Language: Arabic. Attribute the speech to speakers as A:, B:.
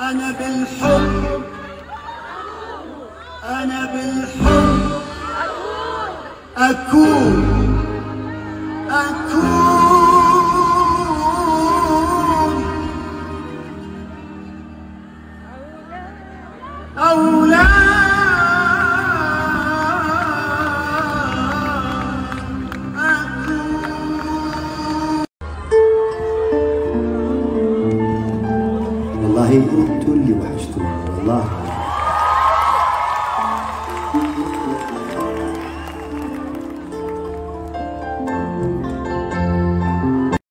A: أنا بالحب. أنا بالحب. أكون. أكون. أول والله أنتوا اللي وحشتوني والله